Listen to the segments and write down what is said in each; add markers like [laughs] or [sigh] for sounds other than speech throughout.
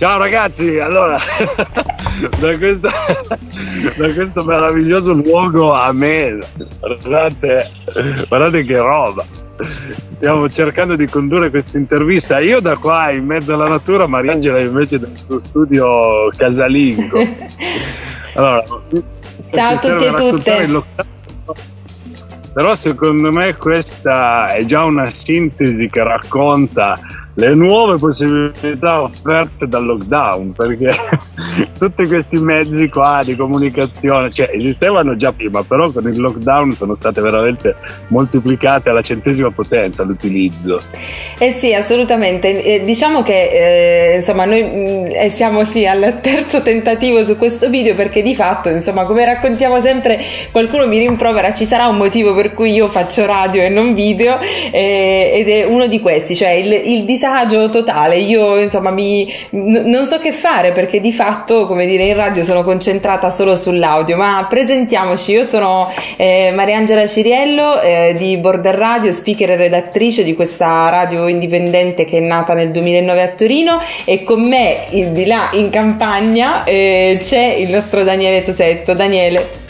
Ciao ragazzi, allora [laughs] da, questo, da questo meraviglioso luogo a me, guardate, guardate che roba. Stiamo cercando di condurre questa intervista. Io da qua in mezzo alla natura, Mariangela invece dal suo studio casalingo. [laughs] Allora, Ciao a tutti e tutte. Però secondo me questa è già una sintesi che racconta le nuove possibilità offerte dal lockdown, perché [laughs] tutti questi mezzi qua di comunicazione, cioè esistevano già prima, però con il lockdown sono state veramente moltiplicate alla centesima potenza l'utilizzo. Eh sì, assolutamente. Eh, diciamo che eh, insomma noi mm, eh, siamo sì al terzo tentativo su questo video perché di fatto, insomma, come raccontiamo sempre, qualcuno mi rimprovera, ci sarà un motivo per cui io faccio radio e non video eh, ed è uno di questi, cioè il, il disagio totale. Io insomma mi, n- non so che fare perché di fatto, come dire, in radio sono concentrata solo sull'audio, ma presentiamoci. Io sono eh, Mariangela Ciriello eh, di Border Radio, speaker e redattrice di questa radio indipendente che è nata nel 2009 a Torino e con me di là in campagna eh, c'è il nostro Daniele Tosetto. Daniele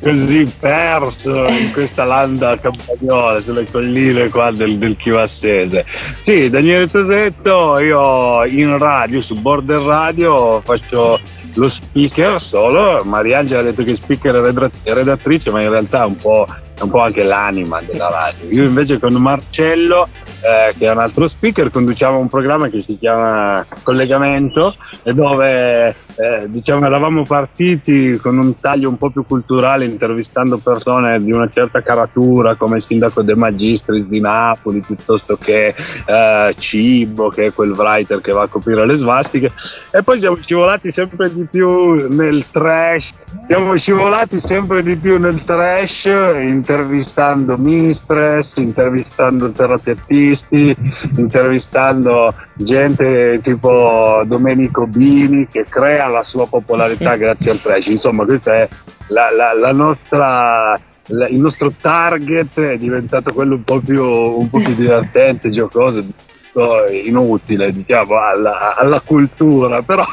così perso in questa landa campagnola sulle colline qua del, del Chivassese. Sì, Daniele Tosetto, io in radio, su Border Radio, faccio lo speaker solo. Mariangela ha detto che speaker è redattrice, ma in realtà è un po', è un po anche l'anima della radio. Io invece con Marcello eh, che è un altro speaker, conduciamo un programma che si chiama Collegamento dove eh, diciamo eravamo partiti con un taglio un po' più culturale intervistando persone di una certa caratura come il sindaco De Magistris di Napoli piuttosto che eh, Cibo che è quel writer che va a coprire le svastiche. E poi siamo scivolati sempre di più nel trash siamo scivolati sempre di più nel trash intervistando mistress intervistando terapeutisti artisti, intervistando gente tipo Domenico Bini che crea la sua popolarità grazie al trash. Insomma, questa è la, la, la nostra il nostro target è diventato quello un po' più, un po più divertente, giocoso, inutile diciamo alla, alla cultura però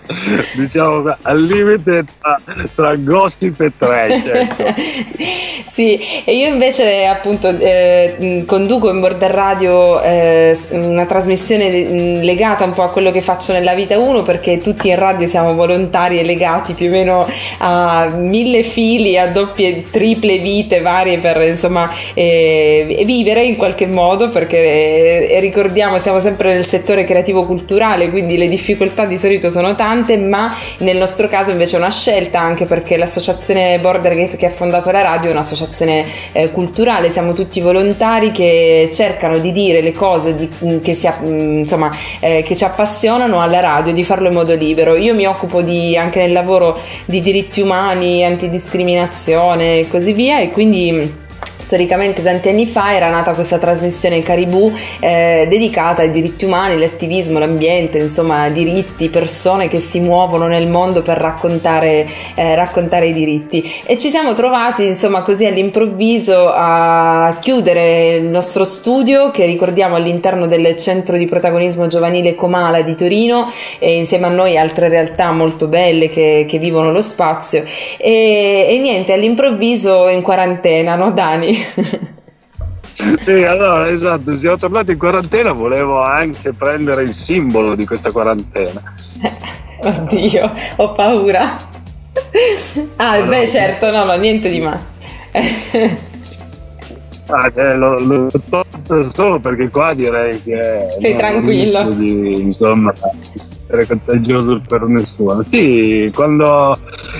[laughs] diciamo al limite tra, tra gossip e trash ecco. [laughs] sì e io invece appunto eh, conduco in Border Radio eh, una trasmissione legata un po' a quello che faccio nella vita 1 perché tutti in radio siamo volontari e legati più o meno a mille fili a doppie triple vite varie per insomma eh, vivere in qualche modo perché eh, ricordiamo parliamo, siamo sempre nel settore creativo-culturale, quindi le difficoltà di solito sono tante, ma nel nostro caso invece è una scelta anche perché l'associazione Bordergate che ha fondato la radio è un'associazione eh, culturale, siamo tutti volontari che cercano di dire le cose di, mm, che, si, mm, insomma, eh, che ci appassionano alla radio, di farlo in modo libero. Io mi occupo di, anche nel lavoro di diritti umani, antidiscriminazione e così via e quindi Storicamente tanti anni fa era nata questa trasmissione Caribou eh, dedicata ai diritti umani, l'attivismo, l'ambiente, insomma diritti, persone che si muovono nel mondo per raccontare, eh, raccontare i diritti e ci siamo trovati insomma così all'improvviso a chiudere il nostro studio che ricordiamo all'interno del centro di protagonismo giovanile Comala di Torino e insieme a noi altre realtà molto belle che, che vivono lo spazio e, e niente all'improvviso in quarantena, no Dani? Anni. Sì, allora esatto, siamo tornati in quarantena, volevo anche prendere il simbolo di questa quarantena. Oddio, ho paura. Ah, no, beh, certo, no, no, niente di male. Ah, eh, lo, lo solo perché qua direi che sei tranquillo di, insomma essere contagioso per nessuno sì quando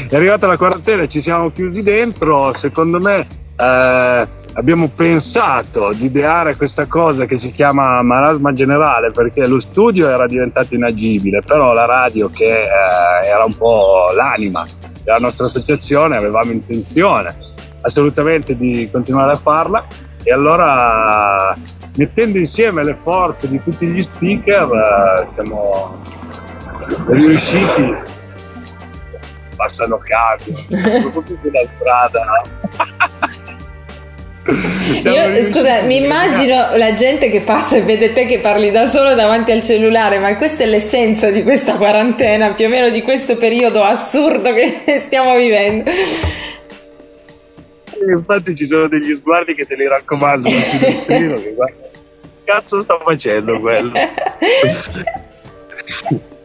è arrivata la quarantena e ci siamo chiusi dentro secondo me eh, abbiamo pensato di ideare questa cosa che si chiama marasma generale perché lo studio era diventato inagibile, però la radio che eh, era un po' l'anima della nostra associazione avevamo intenzione assolutamente di continuare a farla. E allora mettendo insieme le forze di tutti gli speaker eh, siamo riusciti. Passano camion [laughs] proprio sulla strada Io, scusa, mi immagino la gente che passa e vede te che parli da solo davanti al cellulare, ma questa è l'essenza di questa quarantena, più o meno di questo periodo assurdo che [laughs] stiamo vivendo. Infatti ci sono degli sguardi che te li raccomando, non ti descrivo, che guarda, che cazzo sta facendo quello? [laughs]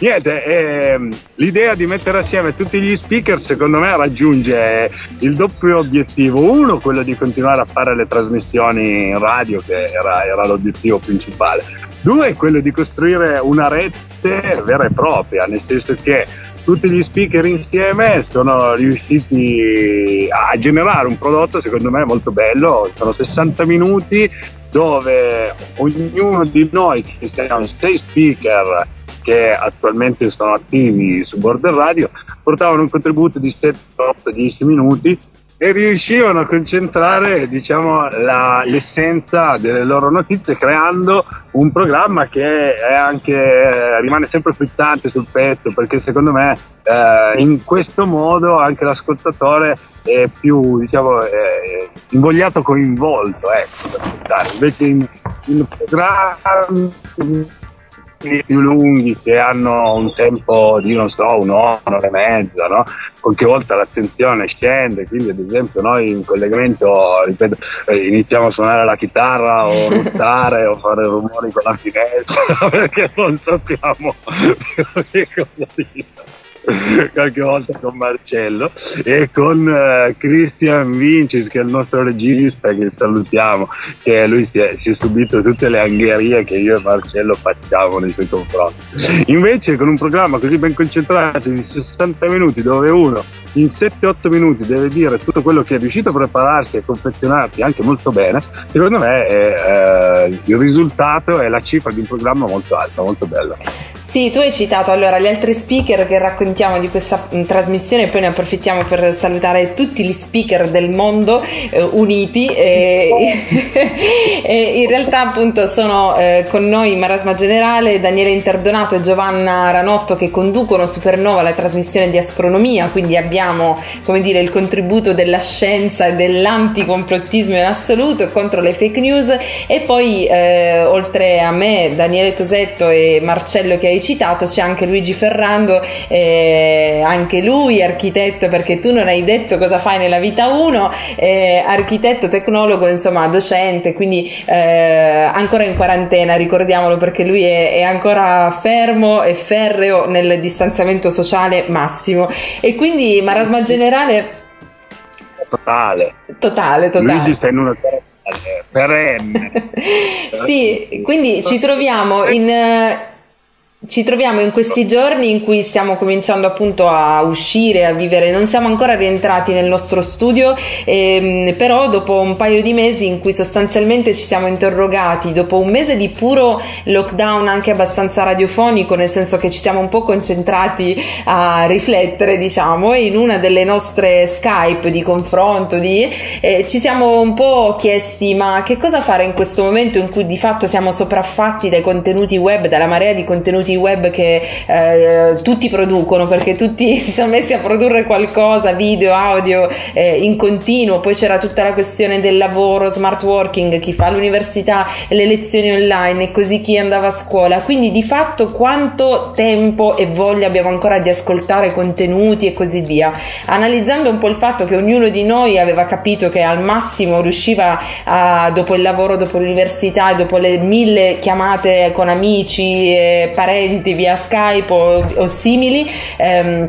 Niente, eh, l'idea di mettere assieme tutti gli speaker secondo me raggiunge il doppio obiettivo. Uno, quello di continuare a fare le trasmissioni in radio, che era, era l'obiettivo principale. Due, quello di costruire una rete vera e propria, nel senso che tutti gli speaker insieme sono riusciti a generare un prodotto secondo me molto bello, sono 60 minuti dove ognuno di noi, che siamo sei speaker che attualmente sono attivi su Border Radio, portavano un contributo di 7, 8, 10 minuti e riuscivano a concentrare diciamo, la, l'essenza delle loro notizie creando un programma che anche, rimane sempre frizzante sul petto perché secondo me eh, in questo modo anche l'ascoltatore è più diciamo, eh, invogliato coinvolto ecco, ad ascoltare. Invece in, in programmi più lunghi che hanno un tempo di non so un'ora, un'ora e mezza, no? qualche volta l'attenzione scende, quindi ad esempio noi in collegamento ripeto, eh, iniziamo a suonare la chitarra o ruttare o fare rumori con la finestra [laughs] perché non sappiamo [laughs] che cosa dire. [laughs] qualche volta con Marcello e con uh, Christian Vincis che è il nostro regista che salutiamo che lui si è, si è, subito tutte le angherie che io e Marcello facciamo nei suoi confronti. Invece con un programma così ben concentrato di 60 minuti dove uno in 7-8 minuti deve dire tutto quello che è riuscito a prepararsi e confezionarsi anche molto bene secondo me è, eh, il risultato è la cifra di un programma molto alta molto bello. Sì, tu hai citato allora gli altri speaker che raccontiamo di questa mh, trasmissione poi ne approfittiamo per salutare tutti gli speaker del mondo eh, uniti e, [laughs] e, in realtà appunto sono eh, con noi Marasma Generale, Daniele Interdonato e Giovanna Ranotto che conducono Supernova la trasmissione di astronomia, quindi abbiamo come dire il contributo della scienza e dell'anticomplottismo in assoluto contro le fake news. E poi eh, oltre a me Daniele Tosetto e Marcello che hai citato c'è anche Luigi Ferrando, eh, anche lui architetto perché tu non hai detto cosa fai nella vita 1, eh, architetto, tecnologo, insomma docente, quindi eh, ancora in quarantena, ricordiamolo perché lui è, è ancora fermo e ferreo nel distanziamento sociale massimo. E quindi marasma generale? Totale. Totale totale. Luigi sta in una [laughs] perenne. Sì quindi ci troviamo in ci troviamo in questi giorni in cui stiamo cominciando appunto a uscire, a vivere, non siamo ancora rientrati nel nostro studio, ehm, però dopo un paio di mesi in cui sostanzialmente ci siamo interrogati, dopo un mese di puro lockdown anche abbastanza radiofonico, nel senso che ci siamo un po' concentrati a riflettere, diciamo, e in una delle nostre Skype di confronto di, eh, ci siamo un po' chiesti ma che cosa fare in questo momento in cui di fatto siamo sopraffatti dai contenuti web, dalla marea di contenuti contenuti web che eh, tutti producono perché tutti [laughs] si sono messi a produrre qualcosa, video, audio eh, in continuo, poi c'era tutta la questione del lavoro, smart working, chi fa l'università, le lezioni online e così chi andava a scuola, quindi di fatto quanto tempo e voglia abbiamo ancora di ascoltare contenuti e così via. Analizzando un po' il fatto che ognuno di noi aveva capito che al massimo riusciva a, dopo il lavoro, dopo l'università dopo le mille chiamate con amici e parenti parenti via Skype o, o simili. Ehm,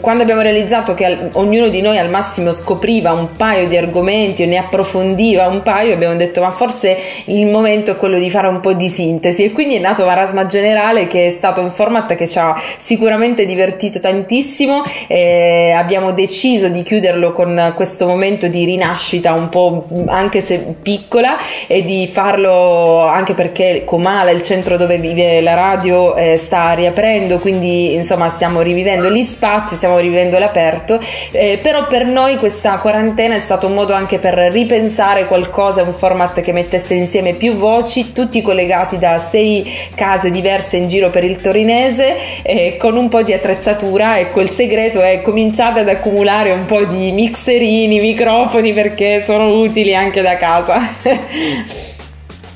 quando abbiamo realizzato che ognuno di noi al massimo scopriva un paio di argomenti o ne approfondiva un paio, abbiamo detto ma forse il momento è quello di fare un po' di sintesi. E quindi è nato Marasma Generale che è stato un format che ci ha sicuramente divertito tantissimo, eh, abbiamo deciso di chiuderlo con questo momento di rinascita un po' anche se piccola e di farlo anche perché Comala, il centro dove vive la radio, eh, sta riaprendo, quindi insomma stiamo rivivendo. Lì gli spazi, stiamo rivivendo l'aperto, eh, però per noi questa quarantena è stato un modo anche per ripensare qualcosa, un format che mettesse insieme più voci, tutti collegati da sei case diverse in giro per il torinese, eh, con un po' di attrezzatura. Ecco, il segreto è cominciate ad accumulare un po' di mixerini, microfoni perché sono utili anche da casa. [laughs]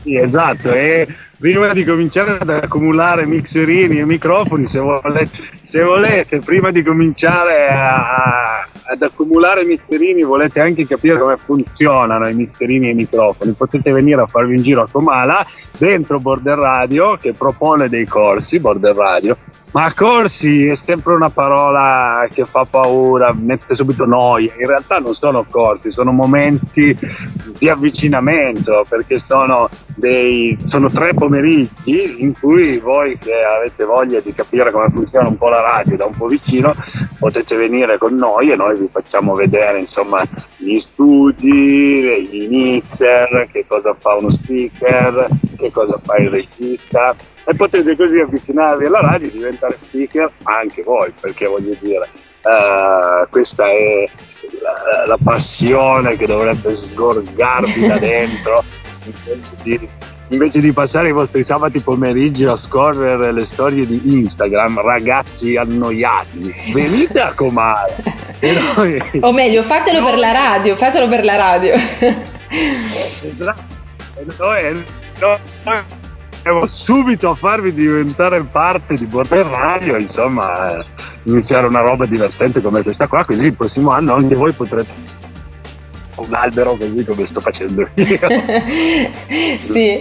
sì, esatto, e prima di cominciare ad accumulare mixerini e microfoni, se volete, se volete prima di cominciare a, ad accumulare mixerini, volete anche capire come funzionano i mixerini e i microfoni, potete venire a farvi un giro a Comala dentro Border Radio che propone dei corsi, Border Radio, ma corsi è sempre una parola che fa paura, mette subito noia. In realtà non sono corsi, sono momenti di avvicinamento perché sono, dei, sono tre pomeriggi in cui voi che avete voglia di capire come funziona un po' la radio da un po' vicino potete venire con noi e noi vi facciamo vedere insomma gli studi, gli mixer, che cosa fa uno speaker, che cosa fa il regista e potete così avvicinarvi alla radio e diventare speaker anche voi, perché voglio dire, uh, questa è la, la, passione che dovrebbe sgorgarvi da [laughs] dentro. Di, invece di passare i vostri sabati pomeriggi a scorrere le storie di Instagram, ragazzi annoiati, venite a Comare. Noi, [laughs] o meglio, fatelo noi, per la radio, fatelo per la radio. Esatto. Noi, noi, subito a farvi diventare parte di Border Radio, insomma, iniziare una roba divertente come questa qua, così il prossimo anno anche voi potrete un albero così come sto facendo io. [laughs] sì,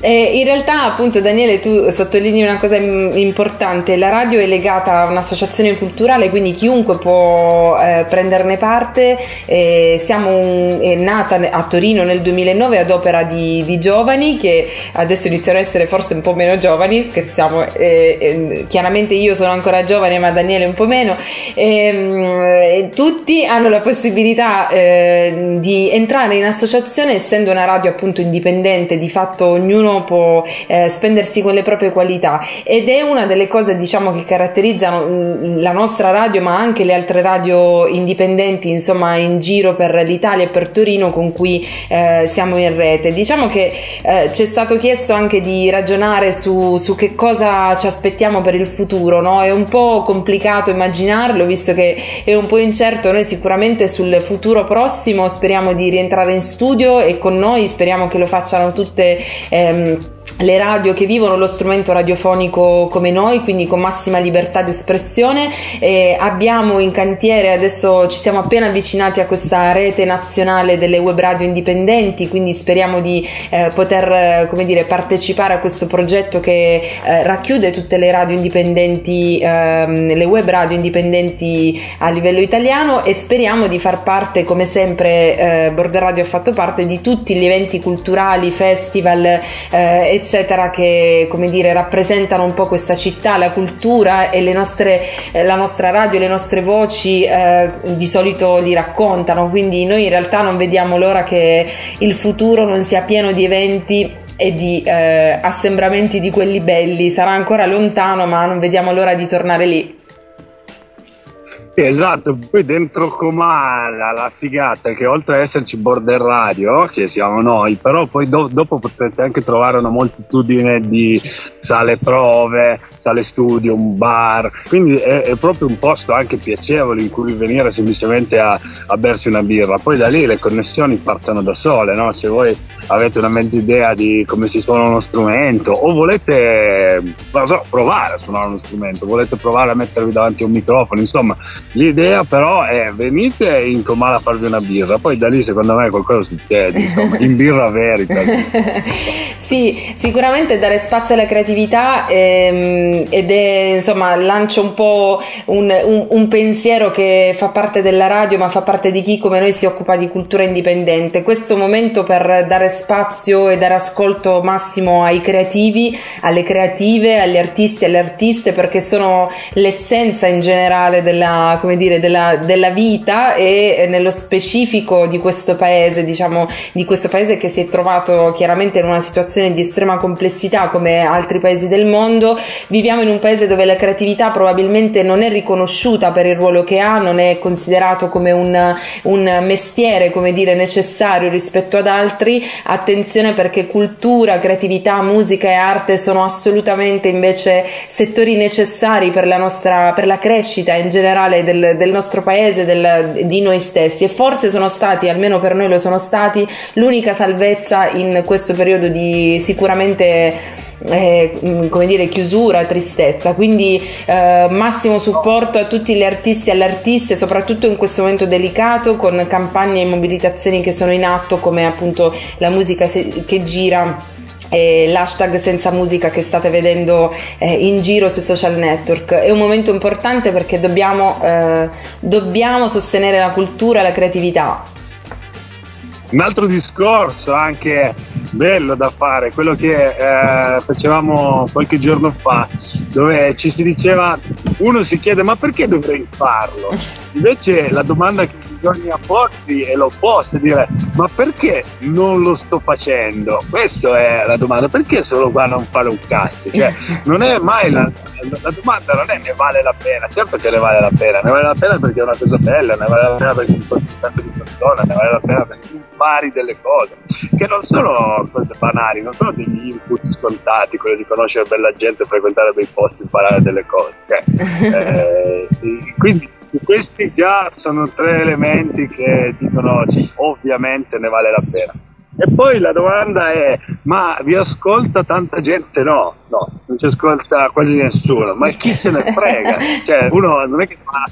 eh, in realtà appunto Daniele tu sottolinei una cosa importante, la radio è legata a un'associazione culturale, quindi chiunque può eh, prenderne parte, eh, siamo un, è nata a Torino nel 2009 ad opera di, di, giovani che adesso iniziano a essere forse un po' meno giovani, scherziamo, eh, chiaramente io sono ancora giovane ma Daniele un po' meno, ehm, tutti hanno la possibilità eh, di entrare in associazione essendo una radio appunto indipendente, di fatto ognuno può eh, spendersi con le proprie qualità ed è una delle cose diciamo che caratterizzano mm, la nostra radio ma anche le altre radio indipendenti insomma in giro per l'Italia e per Torino con cui eh, siamo in rete. Diciamo che eh, ci è stato chiesto anche di ragionare su, su che cosa ci aspettiamo per il futuro, no? è un po' complicato immaginarlo visto che è un po' incerto, noi sicuramente sul futuro prossimo speriamo di rientrare in studio e con noi speriamo che lo facciano tutte ehm, le radio che vivono lo strumento radiofonico come noi, quindi con massima libertà d'espressione. Eh, abbiamo in cantiere, adesso ci siamo appena avvicinati a questa rete nazionale delle web radio indipendenti, quindi speriamo di eh, poter come dire, partecipare a questo progetto che eh, racchiude tutte le radio indipendenti, ehm, le web radio indipendenti a livello italiano e speriamo di far parte, come sempre, eh, Border Radio ha fatto parte di tutti gli eventi culturali, festival, eccetera eccetera, che come dire rappresentano un po' questa città, la cultura e nostre, eh, la nostra radio, le nostre voci eh, di solito li raccontano. Quindi noi in realtà non vediamo l'ora che il futuro non sia pieno di eventi e di eh, assembramenti di quelli belli. Sarà ancora lontano, ma non vediamo l'ora di tornare lì. Esatto, poi dentro Comala la figata è che oltre ad esserci Border Radio, che siamo noi, però poi do- dopo potrete anche trovare una moltitudine di sale prove, sale studio, un bar, quindi è, è proprio un posto anche piacevole in cui venire semplicemente a, a, bersi una birra. Poi da lì le connessioni partono da sole, no? se voi avete una mezza idea di come si suona uno strumento o volete so, provare a suonare uno strumento, volete provare a mettervi davanti a un microfono, insomma L'idea però è venite in Comala a farvi una birra, poi da lì secondo me qualcosa succede, insomma, in birra verita. [laughs] sì, sicuramente dare spazio alla creatività ehm, ed è insomma lancio un po' un, un, un, pensiero che fa parte della radio ma fa parte di chi come noi si occupa di cultura indipendente. Questo momento per dare spazio e dare ascolto massimo ai creativi, alle creative, agli artisti, alle artiste perché sono l'essenza in generale della della, dire, della, della vita e nello specifico di questo paese, diciamo, di questo paese che si è trovato chiaramente in una situazione di estrema complessità come altri paesi del mondo. Viviamo in un paese dove la creatività probabilmente non è riconosciuta per il ruolo che ha, non è considerato come un, un mestiere, come dire, necessario rispetto ad altri. Attenzione perché cultura, creatività, musica e arte sono assolutamente invece settori necessari per la nostra per la crescita in generale del, del nostro paese, del, di noi stessi e forse sono stati, almeno per noi lo sono stati, l'unica salvezza in questo periodo di sicuramente eh, come dire chiusura, tristezza. Quindi eh, massimo supporto a tutti gli artisti e alle artiste, soprattutto in questo momento delicato, con campagne e mobilitazioni che sono in atto, come appunto la musica che gira l'hashtag senza musica che state vedendo eh, in giro sui social network è un momento importante perché dobbiamo, eh, dobbiamo sostenere la cultura e la creatività un altro discorso anche bello da fare, quello che eh, facevamo qualche giorno fa, dove ci si diceva, uno si chiede ma perché dovrei farlo? Invece la domanda che bisogna porsi è l'opposto, dire ma perché non lo sto facendo? Questa è la domanda, perché solo qua non fare un cazzo? Cioè, [laughs] non è mai la, la, domanda non è ne vale la pena, certo che ne vale la pena, ne vale la pena perché è una cosa bella, ne vale la pena perché incontri un sacco di persone, ne vale la pena perché impari delle cose, che non sono cose banali, non sono degli input scontati, quello di conoscere bella gente, frequentare dei posti, imparare delle cose. Okay? [laughs] eh, quindi questi già sono tre elementi che dicono sì, ovviamente ne vale la pena. E poi la domanda è, ma vi ascolta tanta gente? No, no, non ci ascolta quasi nessuno, ma chi se ne frega? [laughs] Cioè, uno non è che fa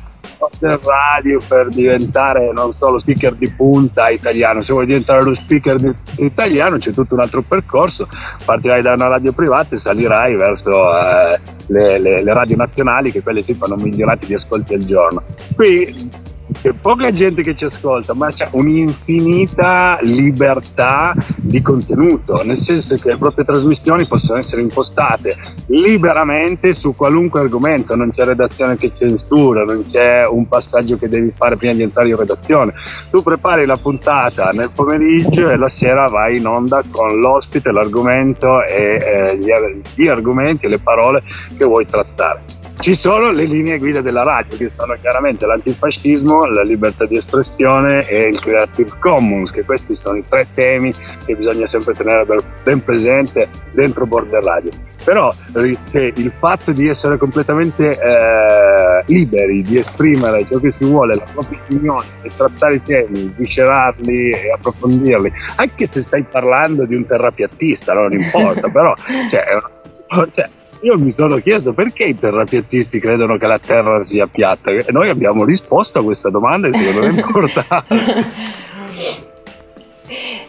del radio per diventare, non so, lo speaker di punta italiano. Se vuoi diventare lo speaker di, italiano c'è tutto un altro percorso, partirai da una radio privata e salirai verso eh, le, le, le radio nazionali che quelle si fanno milionati di ascolti al giorno. Qui c'è poca gente che ci ascolta, ma c'è un'infinita libertà di contenuto, nel senso che le proprie trasmissioni possono essere impostate liberamente su qualunque argomento, non c'è redazione che censura, non c'è un passaggio che devi fare prima di entrare in redazione. Tu prepari la puntata nel pomeriggio e la sera vai in onda con l'ospite, l'argomento e eh, gli, gli argomenti e le parole che vuoi trattare. Ci sono le linee guida della radio, che sono chiaramente l'antifascismo, la libertà di espressione e il Creative Commons, che questi sono i tre temi che bisogna sempre tenere ben presente dentro Border Radio. Però il fatto di essere completamente eh, liberi di esprimere ciò che si vuole, la propria opinione e trattare i temi, sviscerarli e approfondirli, anche se stai parlando di un terrapiattista, non importa, [laughs] però cioè, cioè, io mi sono chiesto perché i terrapiattisti credono che la Terra sia piatta e noi abbiamo risposto a questa domanda e secondo me è importante. [laughs]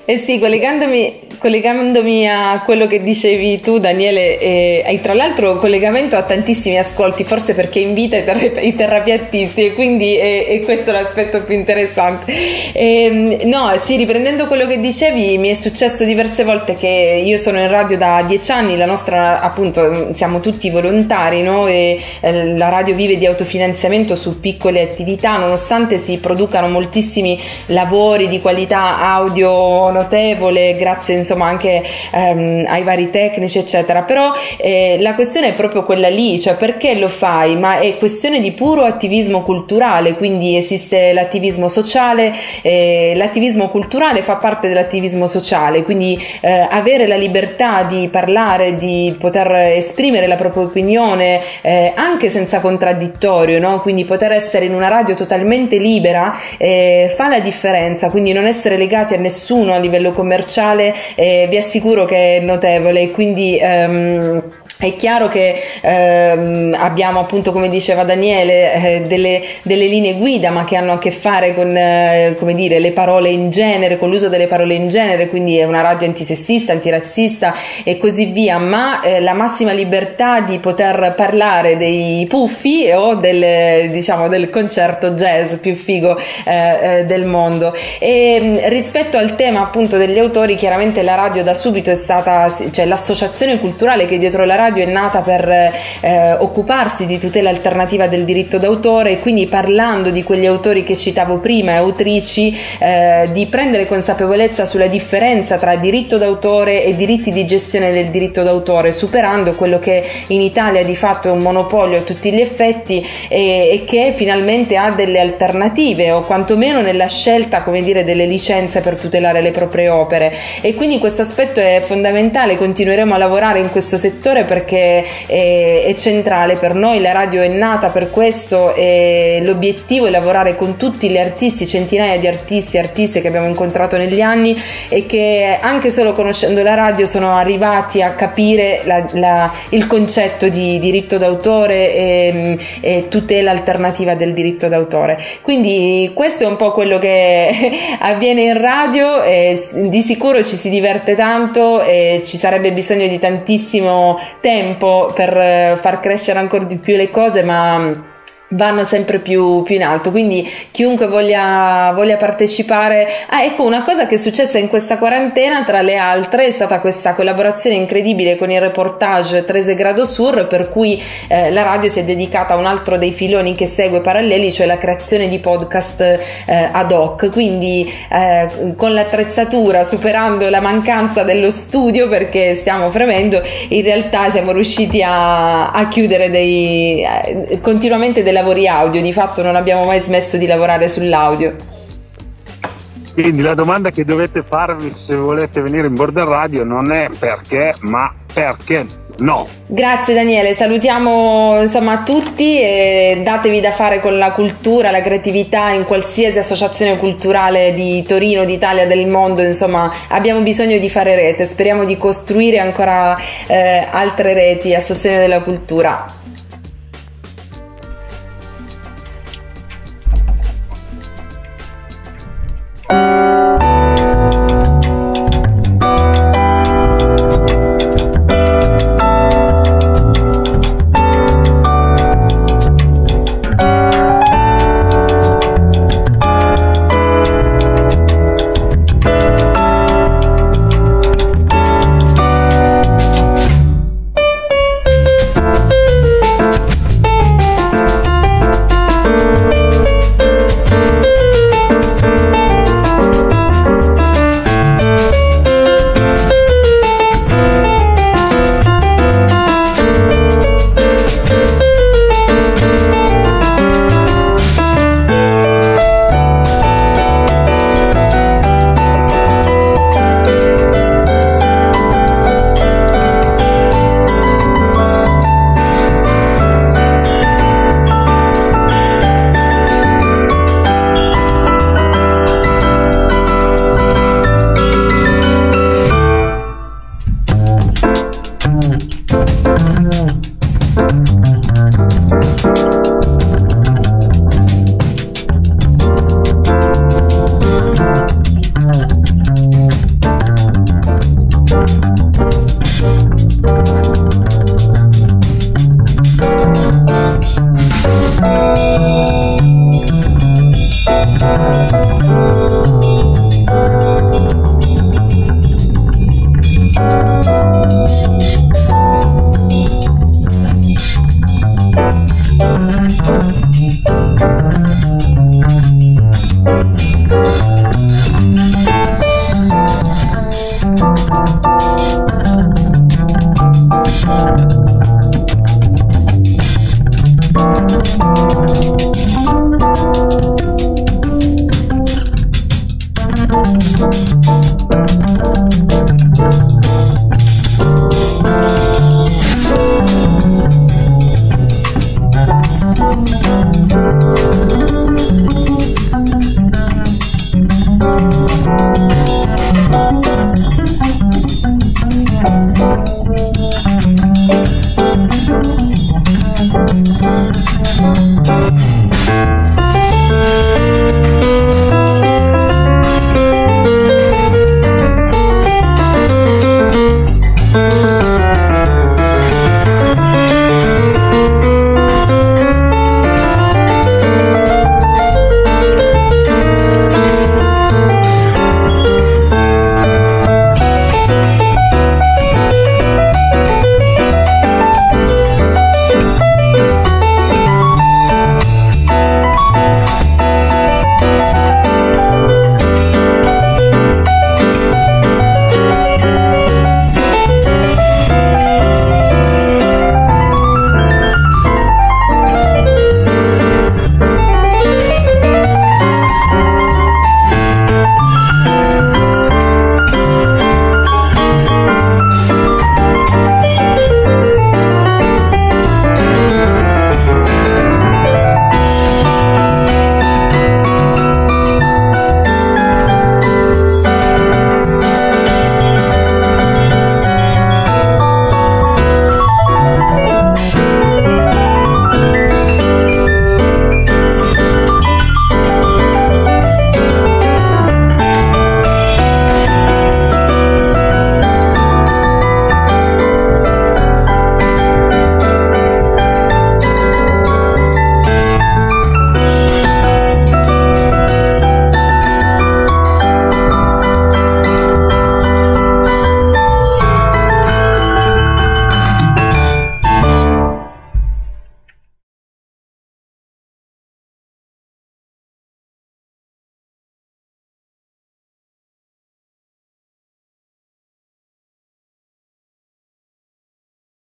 Eh sì, collegandomi collegandomi a quello che dicevi tu Daniele, eh, hai tra l'altro collegamento a tantissimi ascolti, forse perché invita i, ter- i terrapiattisti e quindi è, è, questo l'aspetto più interessante. Eh, no, sì, riprendendo quello che dicevi, mi è successo diverse volte che io sono in radio da dieci anni, la nostra appunto siamo tutti volontari no? e eh, la radio vive di autofinanziamento su piccole attività, nonostante si producano moltissimi lavori di qualità audio notevole, grazie insomma anche ehm, ai vari tecnici eccetera però eh, la questione è proprio quella lì cioè perché lo fai ma è questione di puro attivismo culturale quindi esiste l'attivismo sociale eh, l'attivismo culturale fa parte dell'attivismo sociale quindi eh, avere la libertà di parlare di poter esprimere la propria opinione eh, anche senza contraddittorio no? quindi poter essere in una radio totalmente libera eh, fa la differenza quindi non essere legati a nessuno a livello commerciale eh, vi assicuro che è notevole, quindi ehm, è chiaro che ehm, abbiamo appunto, come diceva Daniele, eh, delle, delle, linee guida, ma che hanno a che fare con eh, dire, le parole in genere, con l'uso delle parole in genere, quindi è una radio antisessista, antirazzista e così via, ma eh, la massima libertà di poter parlare dei puffi o del, diciamo, del concerto jazz più figo eh, eh, del mondo. E rispetto al tema appunto degli autori, chiaramente la radio da subito è stata, cioè l'associazione culturale che dietro la radio radio è nata per eh, occuparsi di tutela alternativa del diritto d'autore e quindi parlando di quegli autori che citavo prima e autrici, eh, di prendere consapevolezza sulla differenza tra diritto d'autore e diritti di gestione del diritto d'autore, superando quello che in Italia di fatto è un monopolio a tutti gli effetti e, e che finalmente ha delle alternative o quantomeno nella scelta come dire, delle licenze per tutelare le proprie opere. E quindi questo aspetto è fondamentale, continueremo a lavorare in questo settore perché è, è centrale per noi, la radio è nata per questo e l'obiettivo è lavorare con tutti gli artisti, centinaia di artisti e artiste che abbiamo incontrato negli anni e che anche solo conoscendo la radio sono arrivati a capire la, la, il concetto di diritto d'autore e, e tutela alternativa del diritto d'autore. Quindi questo è un po' quello che [laughs] avviene in radio e di sicuro ci si diverte tanto e ci sarebbe bisogno di tantissimo tempo per far crescere ancora di più le cose, ma vanno sempre più, più, in alto. Quindi chiunque voglia, voglia partecipare. Ah, ecco una cosa che è successa in questa quarantena tra le altre è stata questa collaborazione incredibile con il reportage 13 grado sur per cui eh, la radio si è dedicata a un altro dei filoni che segue paralleli cioè la creazione di podcast eh, ad hoc. Quindi eh, con l'attrezzatura superando la mancanza dello studio perché stiamo fremendo in realtà siamo riusciti a, a chiudere dei, eh, continuamente delle lavori audio, di fatto non abbiamo mai smesso di lavorare sull'audio. Quindi la domanda che dovete farvi se volete venire in Border Radio non è perché, ma perché no. Grazie Daniele, salutiamo insomma tutti e datevi da fare con la cultura, la creatività in qualsiasi associazione culturale di Torino, d'Italia, del mondo, insomma abbiamo bisogno di fare rete, speriamo di costruire ancora eh, altre reti a sostegno della cultura.